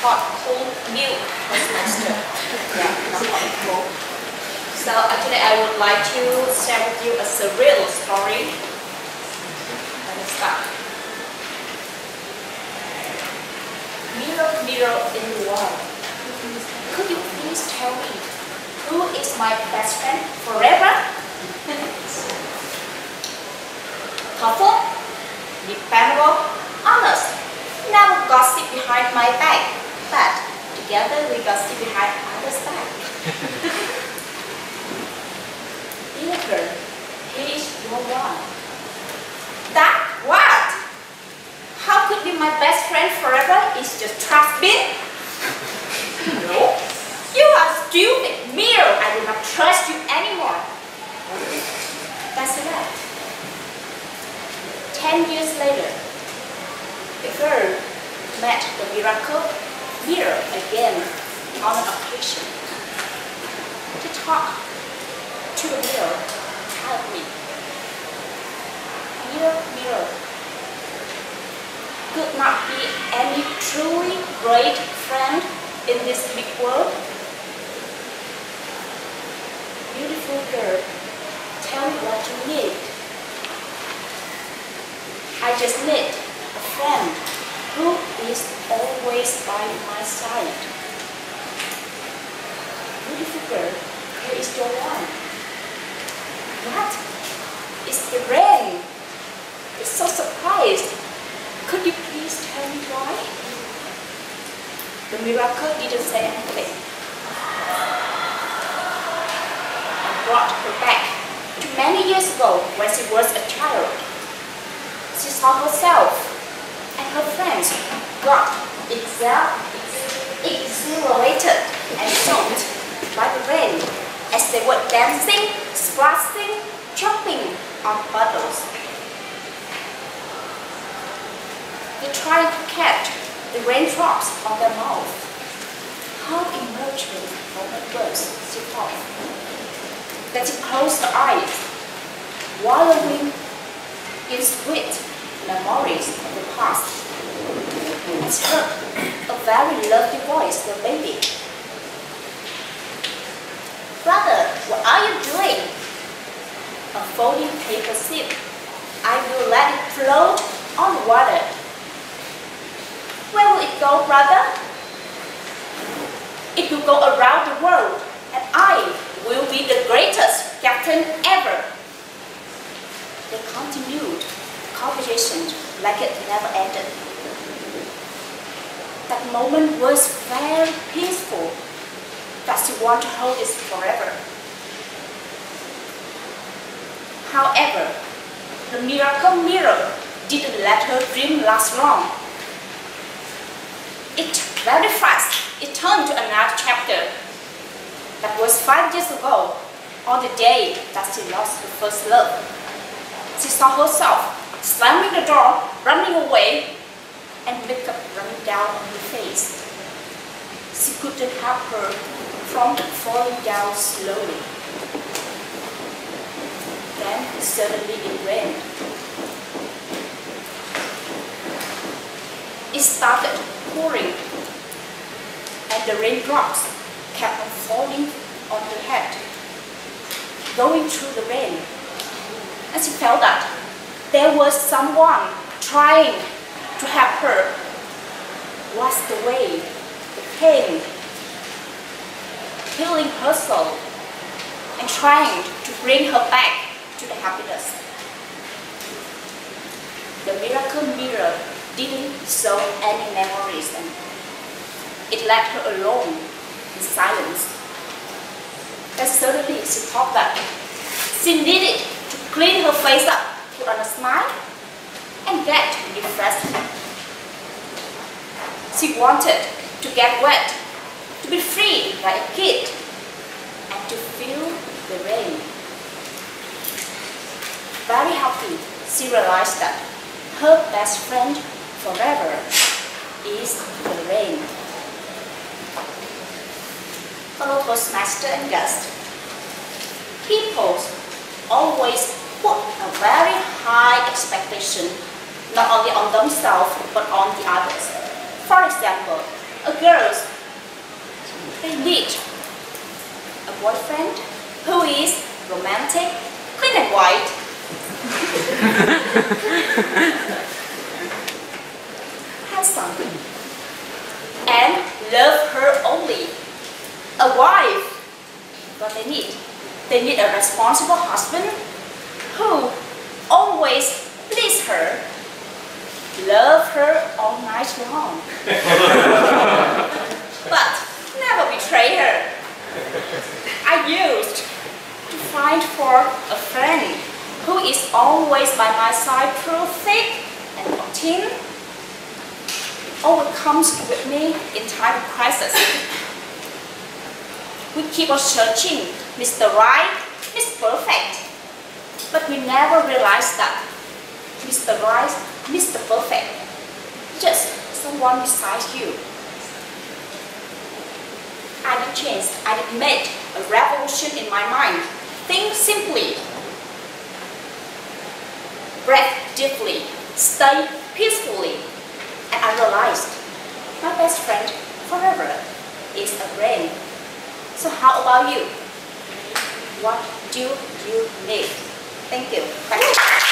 hot cold milk Toastmaster. yeah, not hot cold. So actually I would like to share with you a surreal story. Let me start. Mirror, mirror in the wall. Could you please tell me who is my best friend forever? Thoughtful, dependable, honest, never gossip behind my back, but together we gossip behind others' back. Girl, he is your one. That what? How could be my best friend forever is just trust me? No. You are stupid, Miro. I will not trust you anymore. That's right. Ten years later, the girl met the miracle mirror again on an occasion. To talk to the mirror, help me. Mirror, mirror, could not be any truly great friend in this big world? Beautiful girl, tell me what you need. I just need a friend who is always by my side. Beautiful girl, who is your one? What? It's the rain. It's so surprised. Could you please tell me why? The miracle didn't say anything. I brought her back to many years ago when she was a child she saw herself and her friends got exhilarated and shocked by the rain as they were dancing, splashing, jumping on puddles. They tried to catch the raindrops on their mouth. How emerging moment was, she thought. Then she closed her eyes, wallowing in sweet memories of the past. And a very lovely voice from baby. Brother, what are you doing? A folding paper ship. I will let it float on water. Where will it go, brother? It will go around the world, and I will be the greatest captain ever. They continued the conversation like it never ended. That moment was very peaceful, that she wanted to hold it forever. However, the miracle mirror didn't let her dream last long. It very fast, it turned to another chapter. That was five years ago, on the day that she lost her first love. She saw herself slamming the door, running away, and makeup running down on her face. She couldn't help her from falling down slowly. Then suddenly it rained. It started pouring, and the raindrops kept on falling on her head, going through the rain. And she felt that there was someone trying to help her. Wash away the pain, healing her soul, and trying to bring her back to the happiness. The miracle mirror didn't show any memories and it left her alone in silence. And suddenly she thought that she needed to clean her face up put on a smile, and get refreshed. She wanted to get wet, to be free like a kid, and to feel the rain. Very happy, she realized that her best friend forever is the rain. Fellow Toastmaster and guest, people always put a very high expectation, not only on themselves, but on the others. For example, a girl, they need a boyfriend who is romantic, clean and white, handsome, and love her only. A wife, what they need. They need a responsible husband who always please her, love her all night long, but never betray her. I used to find for a friend who is always by my side through thick and thin, always comes with me in time of crisis. We keep on searching Mr. Right, Mr. Perfect, but we never realize that Mr. Right, Mr. Perfect, just someone beside you. I did change, I did make a revolution in my mind. Think simply, breathe deeply, stay peacefully, and I realized my best friend forever is a brain. So how about you? What do you need? Thank you. Bye.